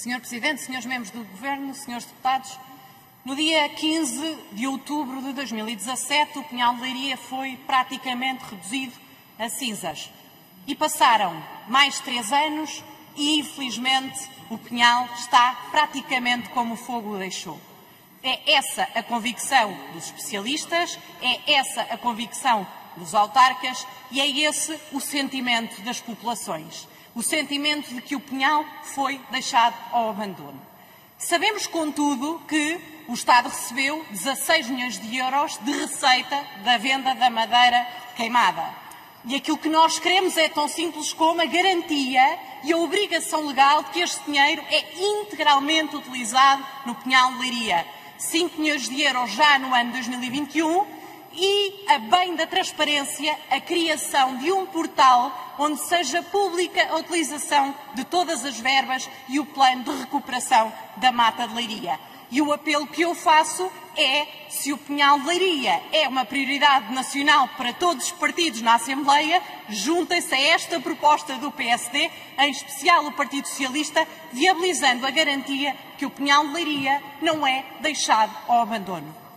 Senhor Presidente, senhores membros do Governo, senhores deputados, no dia 15 de outubro de 2017, o Pinhal de Leiria foi praticamente reduzido a cinzas. E passaram mais três anos e, infelizmente, o Pinhal está praticamente como o fogo o deixou. É essa a convicção dos especialistas, é essa a convicção dos autarcas e é esse o sentimento das populações o sentimento de que o Pinhal foi deixado ao abandono. Sabemos, contudo, que o Estado recebeu 16 milhões de euros de receita da venda da madeira queimada. E aquilo que nós queremos é tão simples como a garantia e a obrigação legal de que este dinheiro é integralmente utilizado no Pinhal de Leiria. 5 milhões de euros já no ano 2021 e, a bem da transparência, a criação de um portal onde seja pública a utilização de todas as verbas e o plano de recuperação da mata de leiria. E o apelo que eu faço é, se o Pinhal de Leiria é uma prioridade nacional para todos os partidos na Assembleia, juntem-se a esta proposta do PSD, em especial o Partido Socialista, viabilizando a garantia que o Pinhal de Leiria não é deixado ao abandono.